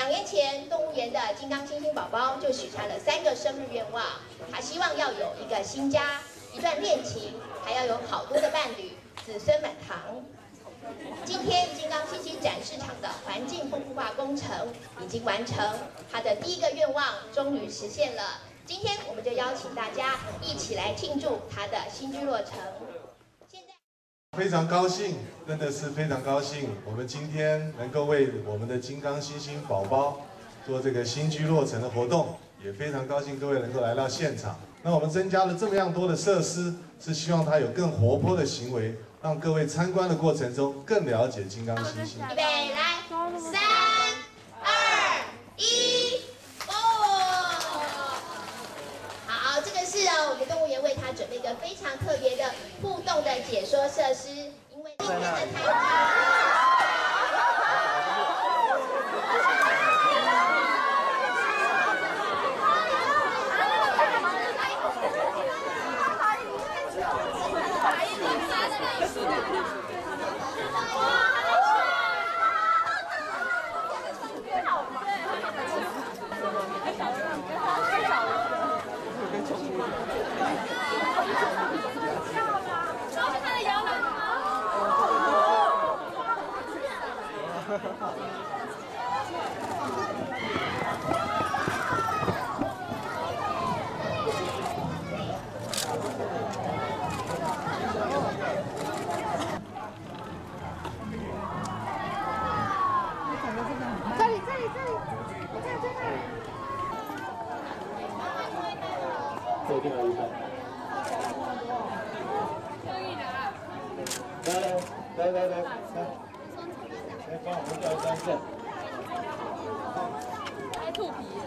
两年前，动物园的金刚猩猩宝宝就许下了三个生日愿望，他希望要有一个新家，一段恋情，还要有好多的伴侣，子孙满堂。今天金刚猩猩展示场的环境丰富化工程已经完成，他的第一个愿望终于实现了。今天我们就邀请大家一起来庆祝他的新居落成。非常高兴，真的是非常高兴，我们今天能够为我们的金刚星星宝宝做这个新居落成的活动，也非常高兴各位能够来到现场。那我们增加了这么样多的设施，是希望它有更活泼的行为。让各位参观的过程中更了解金刚星星。预备，来，三、二、一，哦！好，这个是，我们动物园为他准备一个非常特别说设施，因为今天的太。再见了，医生。来来来来来，来帮我们吊一张线。还吐皮。